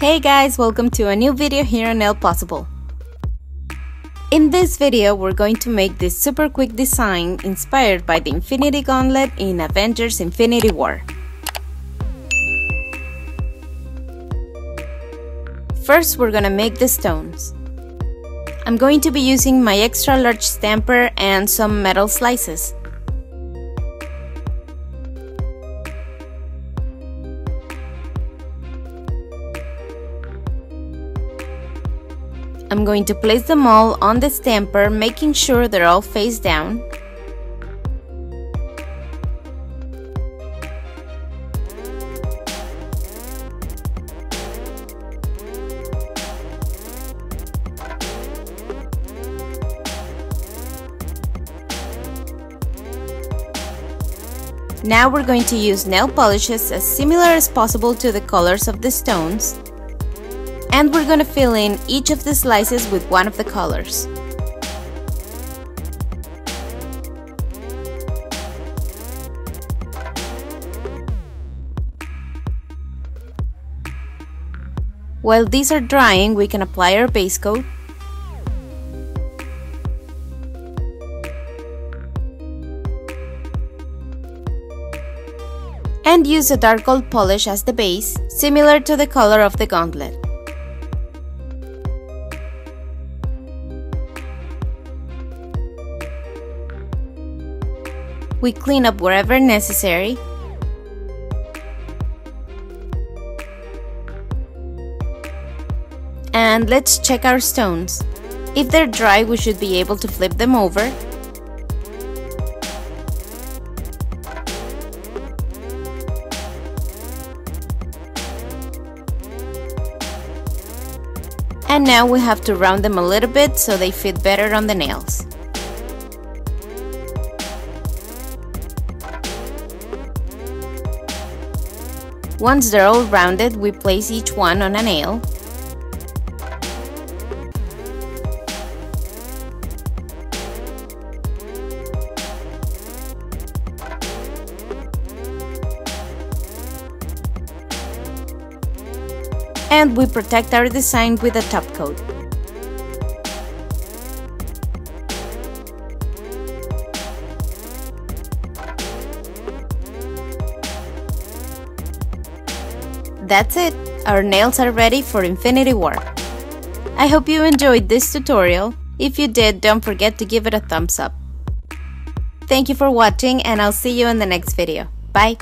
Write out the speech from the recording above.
Hey guys, welcome to a new video here on NailPossible. In this video, we're going to make this super quick design inspired by the Infinity Gauntlet in Avengers Infinity War. First, we're gonna make the stones. I'm going to be using my extra large stamper and some metal slices. I'm going to place them all on the stamper, making sure they're all face down. Now we're going to use nail polishes as similar as possible to the colors of the stones and we're gonna fill in each of the slices with one of the colors. While these are drying, we can apply our base coat and use a dark gold polish as the base, similar to the color of the gauntlet. We clean up wherever necessary. And let's check our stones. If they're dry, we should be able to flip them over. And now we have to round them a little bit so they fit better on the nails. Once they're all rounded, we place each one on a nail. And we protect our design with a top coat. That's it! Our nails are ready for Infinity War. I hope you enjoyed this tutorial. If you did, don't forget to give it a thumbs up. Thank you for watching and I'll see you in the next video. Bye!